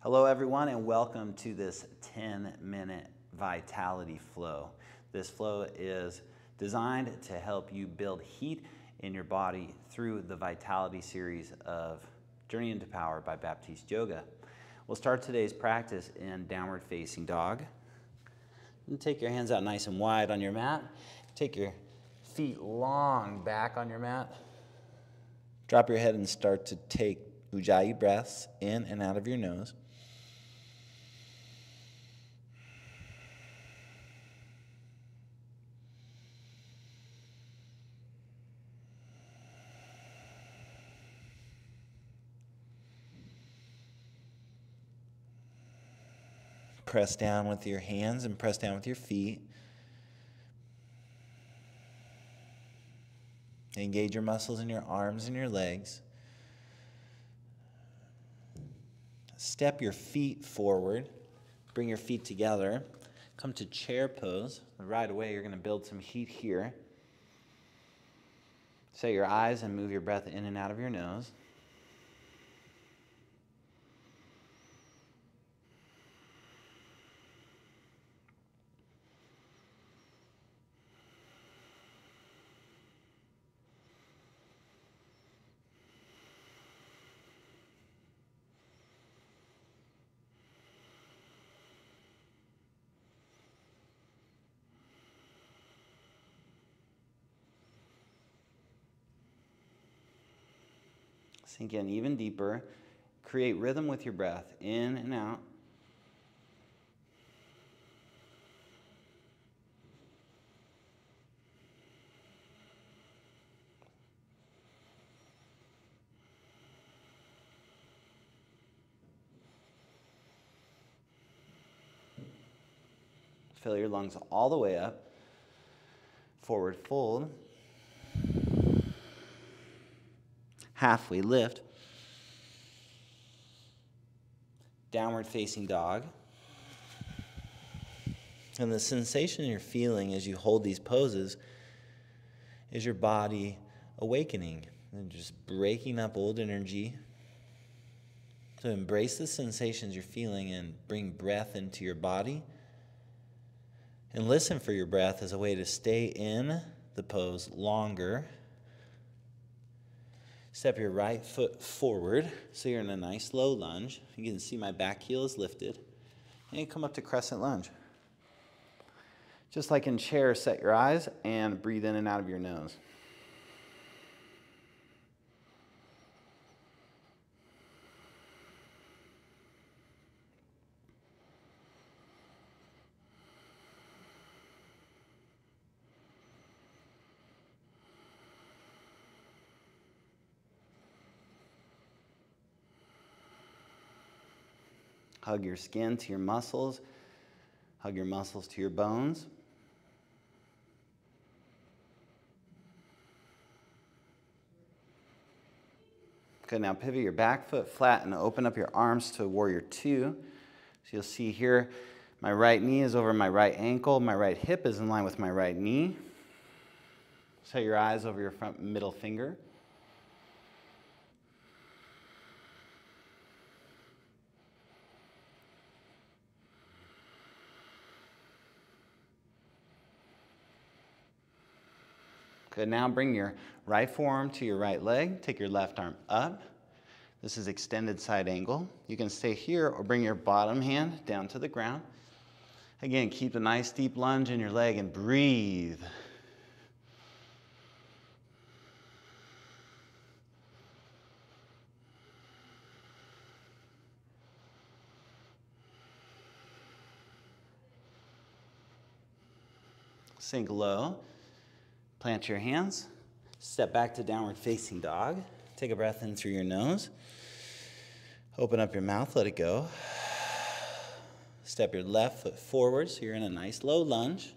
Hello, everyone, and welcome to this 10 minute vitality flow. This flow is designed to help you build heat in your body through the vitality series of Journey into Power by Baptiste Yoga. We'll start today's practice in downward facing dog. And take your hands out nice and wide on your mat. Take your feet long back on your mat. Drop your head and start to take ujjayi breaths in and out of your nose. Press down with your hands and press down with your feet. Engage your muscles in your arms and your legs. Step your feet forward. Bring your feet together. Come to chair pose. Right away, you're going to build some heat here. Set your eyes and move your breath in and out of your nose. Sink in even deeper. Create rhythm with your breath in and out. Fill your lungs all the way up. Forward fold. Halfway lift, downward facing dog. And the sensation you're feeling as you hold these poses is your body awakening and just breaking up old energy. So embrace the sensations you're feeling and bring breath into your body. And listen for your breath as a way to stay in the pose longer Step your right foot forward so you're in a nice low lunge. You can see my back heel is lifted. And you come up to crescent lunge. Just like in chair, set your eyes and breathe in and out of your nose. Hug your skin to your muscles. Hug your muscles to your bones. Good, now pivot your back foot flat and open up your arms to warrior two. So you'll see here, my right knee is over my right ankle, my right hip is in line with my right knee. Set your eyes over your front middle finger. Good, now bring your right forearm to your right leg. Take your left arm up. This is extended side angle. You can stay here or bring your bottom hand down to the ground. Again, keep a nice deep lunge in your leg and breathe. Sink low. Plant your hands. Step back to downward facing dog. Take a breath in through your nose. Open up your mouth, let it go. Step your left foot forward so you're in a nice low lunge,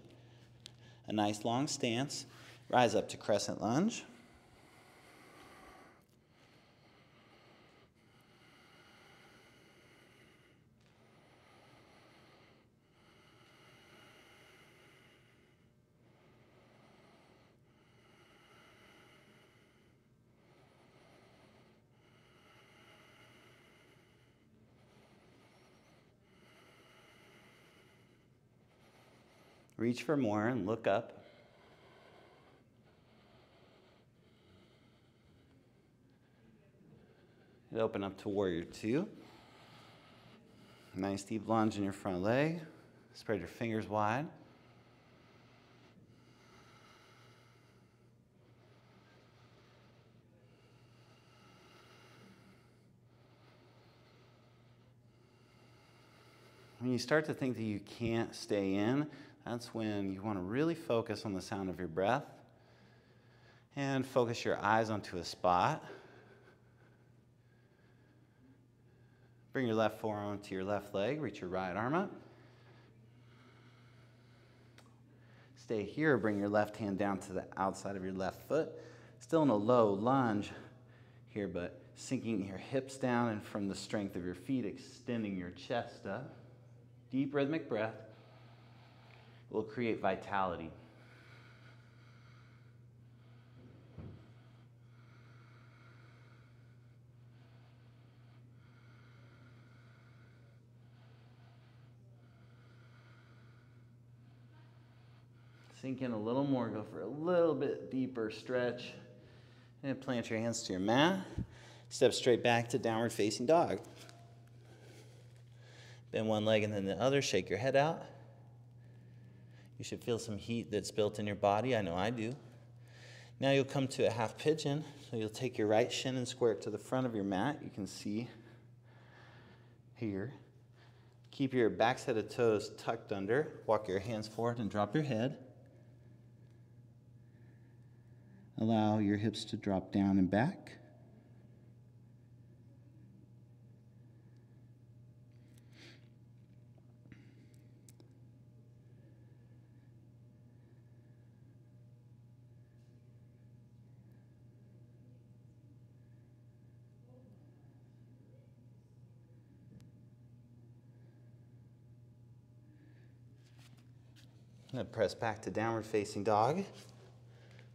a nice long stance. Rise up to crescent lunge. Reach for more and look up. And open up to warrior two. Nice deep lunge in your front leg. Spread your fingers wide. When you start to think that you can't stay in, that's when you want to really focus on the sound of your breath and focus your eyes onto a spot. Bring your left forearm to your left leg, reach your right arm up. Stay here, bring your left hand down to the outside of your left foot. Still in a low lunge here, but sinking your hips down and from the strength of your feet, extending your chest up. Deep rhythmic breath will create vitality. Sink in a little more, go for a little bit deeper stretch. And plant your hands to your mat. Step straight back to downward facing dog. Bend one leg and then the other. Shake your head out. You should feel some heat that's built in your body. I know I do. Now you'll come to a half pigeon. So you'll take your right shin and square it to the front of your mat. You can see here. Keep your back set of toes tucked under. Walk your hands forward and drop your head. Allow your hips to drop down and back. Press back to downward facing dog.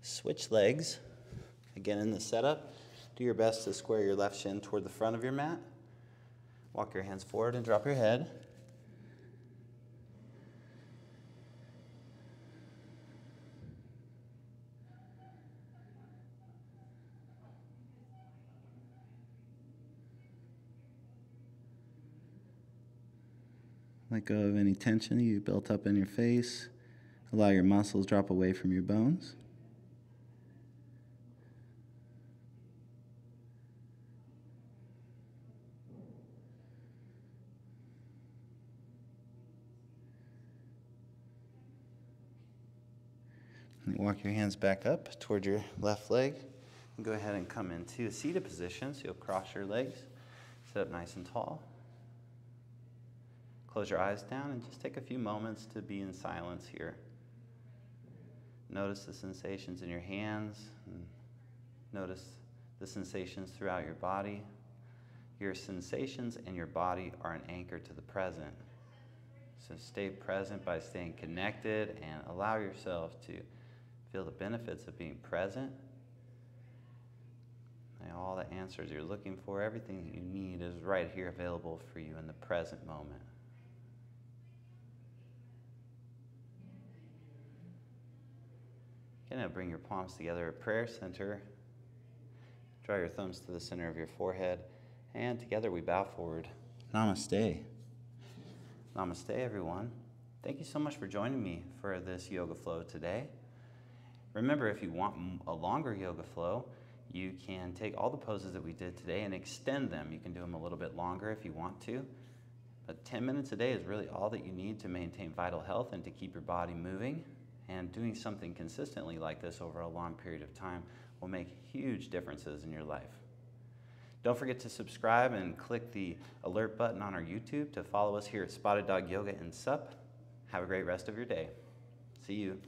Switch legs. Again, in the setup, do your best to square your left shin toward the front of your mat. Walk your hands forward and drop your head. Let go of any tension you built up in your face. Allow your muscles drop away from your bones. walk your hands back up toward your left leg. And go ahead and come into a seated position. So you'll cross your legs, sit up nice and tall. Close your eyes down and just take a few moments to be in silence here. Notice the sensations in your hands. notice the sensations throughout your body. Your sensations and your body are an anchor to the present. So stay present by staying connected and allow yourself to feel the benefits of being present. And all the answers you're looking for, everything that you need is right here available for you in the present moment. Okay, now bring your palms together at prayer center. Draw your thumbs to the center of your forehead. And together we bow forward. Namaste. Namaste, everyone. Thank you so much for joining me for this yoga flow today. Remember, if you want a longer yoga flow, you can take all the poses that we did today and extend them. You can do them a little bit longer if you want to. But 10 minutes a day is really all that you need to maintain vital health and to keep your body moving. And doing something consistently like this over a long period of time will make huge differences in your life. Don't forget to subscribe and click the alert button on our YouTube to follow us here at Spotted Dog Yoga and Sup. Have a great rest of your day. See you.